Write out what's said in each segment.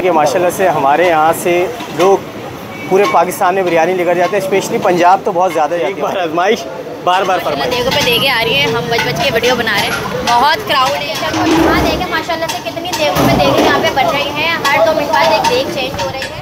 कि माशाल्लाह से हमारे यहाँ से लोग पूरे पाकिस्तान में बिरयानी लेकर जाते हैं स्पेशली पंजाब तो बहुत ज़्यादा एक बार आजमाइश बार बार पर देखो पे देखे आ रही है हम बच बच के वीडियो बना रहे हैं। बहुत क्राउड है यहाँ देखे माशाल्लाह से कितनी देखो पे देखे यहाँ पे बन रही हैं। हर दो मिनट बाद एक देख चेंज हो रही है।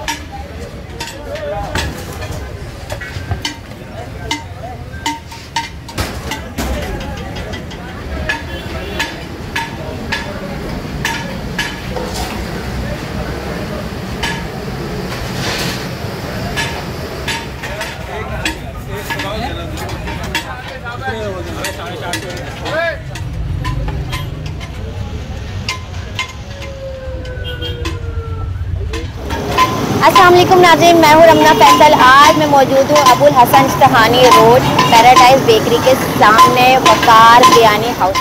वालेकुम नाज़रीन मैं हूँ रमना फैसल। आज मैं मौजूद हूँ Abul Hasan Isfahani Road, Paradise Bakery के सामने वकार बिरयानी हाउस।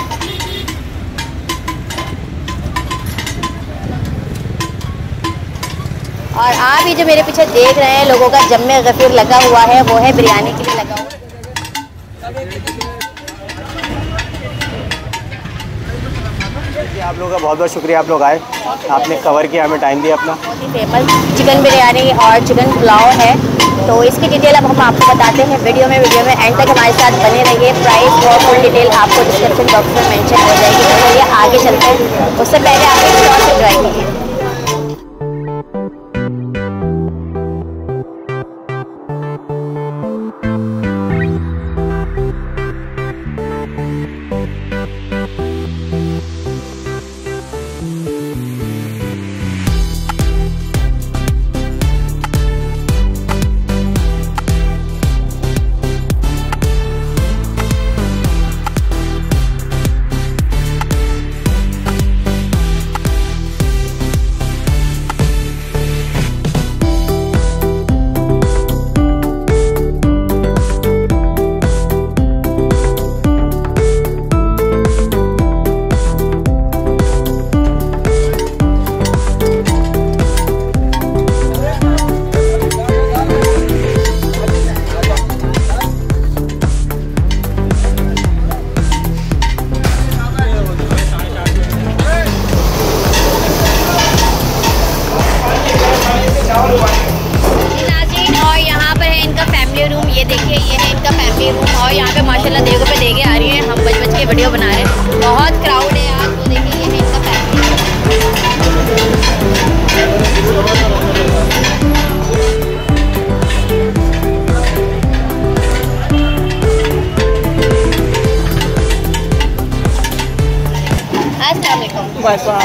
और आप ये जो मेरे पीछे देख रहे हैं, लोगों का जम्मे गफीर लगा हुआ है, वो है बिरयानी के लिए लगा हुआ। जी आप लोगों का बहुत बहुत शुक्रिया, आप लोग आए। आपने कवर किया, हमें टाइम दिया अपना। फ़ेमस चिकन बिरयानी और चिकन पुलाव है। तो इसकी डिटेल अब हम आपको बताते हैं। वीडियो में वीडियो में एंड तक हमारे साथ बने रहिए। प्राइस और फुल डिटेल आपको डिस्क्रिप्शन बॉक्स में मेंशन हो जाएगी। तो ये आगे चलते हैं। उससे पहले आप एक एंजॉय कीजिए। बहुत क्राउड है आज वो देखिए ये है इनका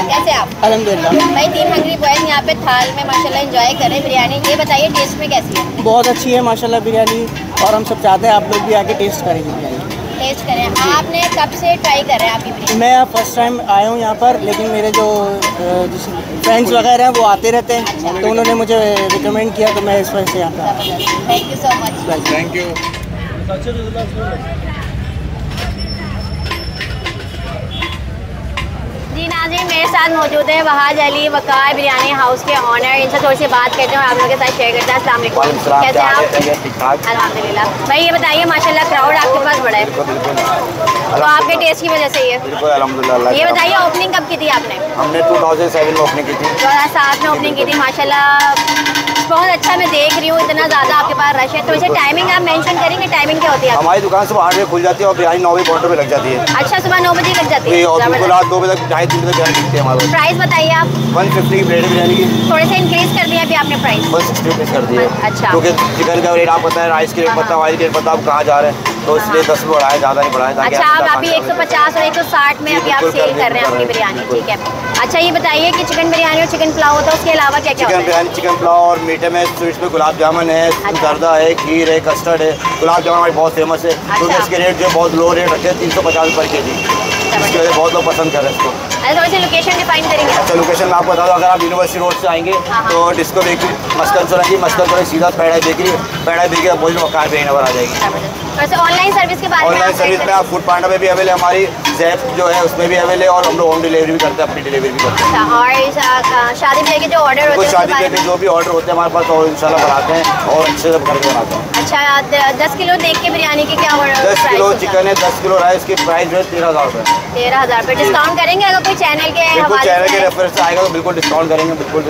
कैसे आप? अलहमदिल्ला भाई तीन हंगरी बॉयज़ यहाँ पे थाल में माशाल्लाह एंजॉय कर बिरयानी। ये बताइए टेस्ट में कैसी है? बहुत अच्छी है माशाल्लाह बिरयानी। और हम सब चाहते हैं आप लोग भी आके टेस्ट करें बिरयानी। टेस्ट करें। आपने कब से ट्राई करें रहे हैं आप ये मैं फ़र्स्ट टाइम आया हूँ यहाँ पर लेकिन मेरे जो फ्रेंड्स वगैरह हैं वो आते रहते हैं। अच्छा। तो उन्होंने मुझे रिकमेंड किया तो मैं इस वजह से आता पर thank you so much thank you जी नाज़रीन मेरे साथ मौजूद है वहाज अली वकार बिरयानी हाउस के ऑनर इनसे थोड़ी सी बात करते हैं और आप लोगों के साथ शेयर करते हैं। असला कैसे हैं आप? अलहमदिल्ला भाई ये बताइए माशाल्लाह क्राउड आपके पास बड़ा है। तो आपके टेस्ट की वजह से ये ये बताइए ओपनिंग कब की थी आपने? हमने 2007 में ओपनिंग की थी। दो हज़ार सात में ओपनिंग की थी माशाल्लाह। बहुत अच्छा मैं देख रही हूँ इतना ज़्यादा आपके पास रश है। तो इसे टाइमिंग आप मेंशन करेंगे टाइमिंग क्या होती है हमारी दुकान सुबह आठ बजे खुल जाती है और बिरयानी नौ बजे बॉर्डर पे लग जाती है। अच्छा सुबह नौ बजे लग जाती है? और बिल्कुल। रात दो बजे तक ढाई तीन बजे तक बिरयानी है हमारे प्राइस बताइए आप। वन फिफ्टी की प्लेट बिरयानी की। थोड़े से इंक्रीज कर दिया अभी आपने प्राइस वन सिक्सटी रुपीज़ कर दिया अच्छा। क्योंकि चिकन का रेट आप पता है राइस के रेट पता है ऑयल के रेट पता आप कहाँ जा रहे हैं। तो इसलिए दस बढ़ाए ज़्यादा नहीं बढ़ाए अच्छा आप अभी एक सौ पचास और 160 में अभी आप सेल कर रहे हैं अपनी बिरयानी ठीक है। अच्छा ये बताइए कि चिकन बिरयानी और चिकन पुलाव होता है उसके अलावा क्या क्या चिकन बिरयानी चिकन पुलाव और मीठे में स्वीट में गुलाब जामुन है जर्दा है खीर है कस्टर्ड है। गुलाब जामुन हमारी बहुत फ़ेमस है। क्योंकि अच्छा। इसके रेट जो बहुत लो रेट रखे हैं तीन सौ पचास रुपये के जी इसकी वजह बहुत लोग पसंद कर रहे हैं इसको। अच्छा थोड़ी सी लोकेशन डिफाइन करेंगे अच्छा लोकेशन मैं आपको बता दूँ अगर आप यूनिवर्सिटी रोड से आएँगे हाँ, हाँ। तो डिस्को बेकरी मस्कन सोना की मस्कन सोना सीधा पैड़ा बेकरी पैड़ा बेकरी बोल मकान पे नंबर आ जाएगी। वैसे ऑनलाइन सर्विस के बारे में ऑनलाइन आप सर्विस में आप फ़ूड पांडा में भी अवेलेबल हमारी जैप जो है उसमें भी अवेलेबल है और हम लोग होम डिलीवरी भी करते हैं अपनी डिलीवरी भी करते हैं। अच्छा और शादी ब्याह के जो ऑर्डर होते हैं शादी के जो भी ऑर्डर होते हैं हमारे पास और इंशाल्लाह बनाते हैं और अच्छे से करके बनाते हैं। अच्छा दस किलो देख के बिरयानी के क्या दस किलो चिकन है? दस किलो राइस की प्राइस जो है तेरह हज़ार रुपये तेरह हज़ार रुपये डिस्काउंट करेंगे अगर कोई बिल्कुल चैनल के बिल्कुल चैनल के रेफरेंस आएगा तो बिल्कुल डिस्काउंट करेंगे बिल्कुल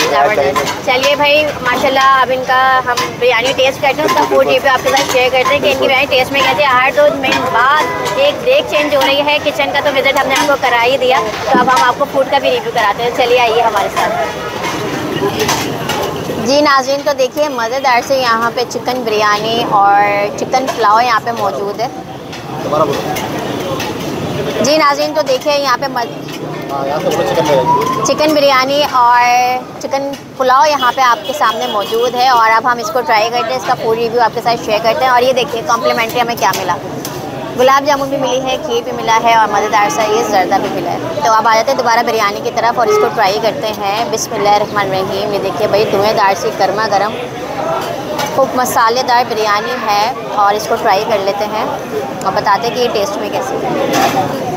चलिए भाई माशाल्लाह अब इनका हम बिरयानी टेस्ट करते हैं उसका फ़ूड रिव्यू आपके साथ शेयर करते हैं कि इनकी बिरयानी टेस्ट में कैसे है हर दो मिनट बाद एक देख चेंज हो रही है। किचन का तो विज़िट हमने आपको करा ही दिया। तो अब हम आपको फ़ूड का भी रिव्यू कराते हैं। चलिए आइए हमारे साथ। जी नाजरीन तो देखिए मज़ेदार से यहाँ पे चिकन बिरयानी और चिकन पुलाव यहाँ पे मौजूद है। जी नाजरीन तो देखिए यहाँ पे चिकन बिरयानी और चिकन पुलाव यहाँ पे आपके सामने मौजूद है और अब हम इसको ट्राई करते हैं, इसका फ़ूड रिव्यू आपके साथ शेयर करते हैं और ये देखिए कॉम्प्लीमेंट्री हमें क्या मिला। गुलाब जामुन भी मिली है खीर भी मिला है और मज़ेदार सा ये जर्दा भी मिला है। तो अब आ जाते हैं दोबारा बिरयानी की तरफ़ और इसको ट्राई करते हैं। बिस्मिल्लाहिर्रहमानिर्रहीम रहीम, ये देखिए भाई, धुएँदार सी गर्मा गर्म खूब मसालेदार बिरयानी है और इसको ट्राई कर लेते हैं और बताते हैं कि ये टेस्ट में कैसी है।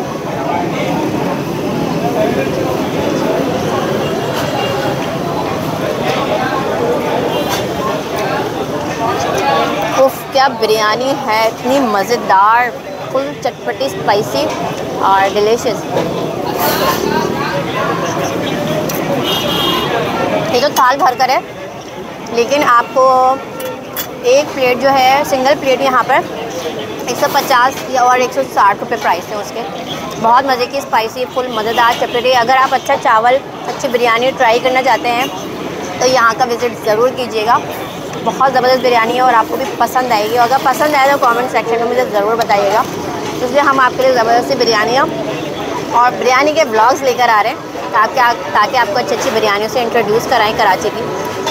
क्या बिरयानी है इतनी मज़ेदार, फुल, चटपटी स्पाइसी और डिलीशियस ये तो थाल भर कर है, लेकिन आपको एक प्लेट जो है सिंगल प्लेट यहाँ पर 150 या और 160 रुपए प्राइस है उसके। बहुत मज़े की स्पाइसी फुल, मज़ेदार चटपटी। अगर आप अच्छा चावल, अच्छी बिरयानी ट्राई करना चाहते हैं तो यहाँ का विज़िट ज़रूर कीजिएगा। बहुत ज़बरदस्त बिरयानी है और आपको भी पसंद आएगी। अगर पसंद आए तो कमेंट सेक्शन में मुझे ज़रूर बताइएगा। इसलिए हम आपके लिए ज़बरदस्ती बिरयानियाँ और बिरयानी के ब्लॉग्स लेकर आ रहे हैं ताकि आप, ताकि आपको अच्छी अच्छी बिरयानियों से इंट्रोड्यूस कराएँ कराची की।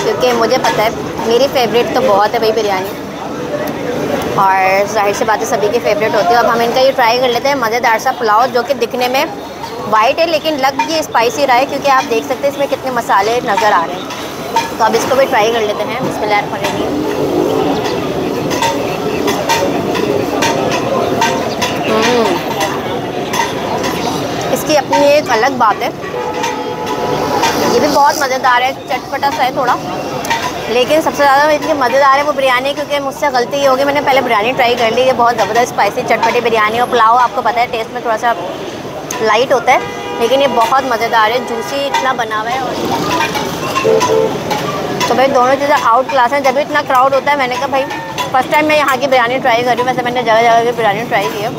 क्योंकि मुझे पता है, मेरी फेवरेट तो बहुत है भाई बिरयानी। और ज़ाहिर सी बातें सभी की फेवरेट होती है। अब हम इनका ये ट्राई कर लेते हैं, मज़ेदार सा पुलाव, जो कि दिखने में वाइट है, लेकिन लग ये स्पाइसी रहा है, क्योंकि आप देख सकते हैं इसमें कितने मसाले नज़र आ रहे हैं। तो अब इसको भी ट्राई कर लेते हैं। बिस्मिल्लाहिर्रहमानिर्रहीम हम्म। इसकी अपनी एक अलग बात है। ये भी बहुत मज़ेदार है। चटपटा सा है थोड़ा। लेकिन सबसे ज़्यादा इतनी मज़ेदार है वो बिरयानी, क्योंकि मुझसे गलती ये होगी, मैंने पहले बिरयानी ट्राई कर ली। ये बहुत ज़बरदस्त स्पाइसी चटपटी बिरयानी और पुलाव, आपको पता है टेस्ट में थोड़ा सा लाइट होता है। लेकिन ये बहुत मज़ेदार है जूसी इतना बना हुआ है और तो भाई दोनों चीज़ें आउट क्लास हैं। जब भी इतना क्राउड होता है, मैंने कहा, भाई फ़र्स्ट टाइम मैं यहाँ की बिरयानी ट्राई कर रही हूँ, वैसे मैंने जगह जगह की बिरयानी ट्राई की है।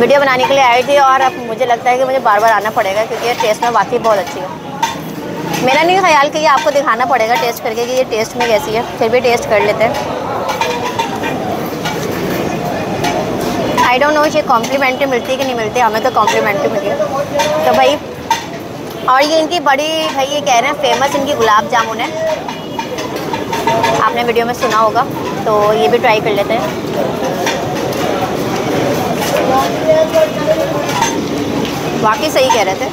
वीडियो बनाने के लिए आई थी और अब मुझे लगता है कि मुझे बार बार आना पड़ेगा क्योंकि ये टेस्ट में वाकई बहुत अच्छी है। मेरा नहीं ख्याल कि ये आपको दिखाना पड़ेगा टेस्ट करके कि ये टेस्ट में कैसी है, फिर भी टेस्ट कर लेते हैं। आई डोंट नो ये कॉम्प्लीमेंट्री मिलती है कि नहीं मिलती, हमें तो कॉम्प्लीमेंट्री मिली तो भाई, और ये इनकी बड़ी भाई ये कह रहे हैं फ़ेमस इनकी गुलाब जामुन है। आपने वीडियो में सुना होगा तो ये भी ट्राई कर लेते हैं। बाकी सही कह रहे थे।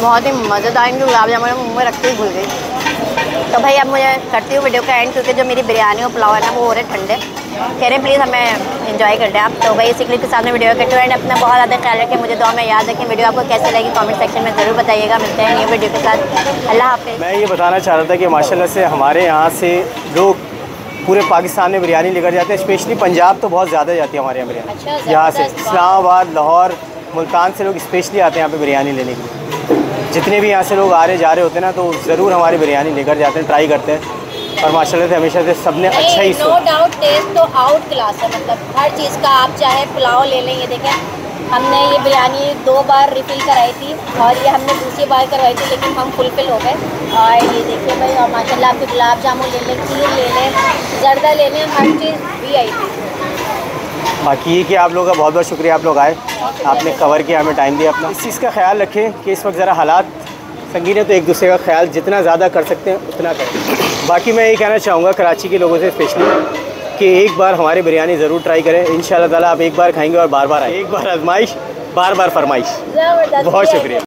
बहुत ही मज़ेदार इनकी गुलाब जामुन मुँह में रखते ही भूल गई। तो भाई अब मुझे करती हूँ वीडियो का एंड क्योंकि जो मेरी बिरयानी और पुलाव है ना, वो हो रहे ठंडे। कह रहे हैं प्लीज़ हमें इन्जॉय कर दें आप। तो भाई इसी क्लिप के सामने वीडियो करते हुए अपना बहुत ज़्यादा ख्याल रखें मुझे दो में याद रखें। वीडियो आपको कैसे लगी कमेंट सेक्शन में ज़रूर बताइएगा। मिलते हैं न्यू वीडियो के साथ। अल्लाह हाफिज़। मैं ये बताना चाह रहा था कि माशाल्लाह से हमारे यहाँ से लोग पूरे पाकिस्तान में बिरयानी लेकर जाते हैं। स्पेशली पंजाब तो बहुत ज़्यादा जाती है हमारे यहाँ बिरयानी। अच्छा, यहाँ से। इस्लामाबाद लाहौर मुल्तान से लोग स्पेशली आते हैं यहाँ पे बिरयानी लेने के लिए। जितने भी यहाँ से लोग आ रहे जा रहे होते हैं ना तो ज़रूर हमारी बिरयानी लेकर जाते हैं ट्राई करते हैं। और माशाल्लाह से हमेशा से सबने अच्छा ही नो डाउट टेस्ट तो आउट क्लास है मतलब हर चीज़ का आप चाहे पुलाव ले लें ये देखें हमने ये बिरयानी दो बार रिफ़िल कराई थी और ये हमने दूसरी बार करवाई थी लेकिन हम फुलफिल हो गए। और ये देखिए भाई और माशाल्लाह आपके गुलाब जामुन ले लें खीर ले लें जर्दा ले लें हर चीज़ भी आई थी। बाकी ये कि आप लोगों का बहुत बहुत शुक्रिया आप लोग आए आपने कवर किया हमें टाइम दिया अपना। इस चीज़ का ख्याल रखें कि इस वक्त ज़रा हालात संगीन है तो एक दूसरे का ख्याल जितना ज़्यादा कर सकते हैं उतना करें। बाकी मैं ये कहना चाहूँगा कराची के लोगों से स्पेशली कि एक बार हमारी बिरयानी ज़रूर ट्राई करें। इन ताला आप एक बार खाएँगे और बार बार आएँगे। एक बार आजमाइश बार बार फरमाइश। बहुत शुक्रिया।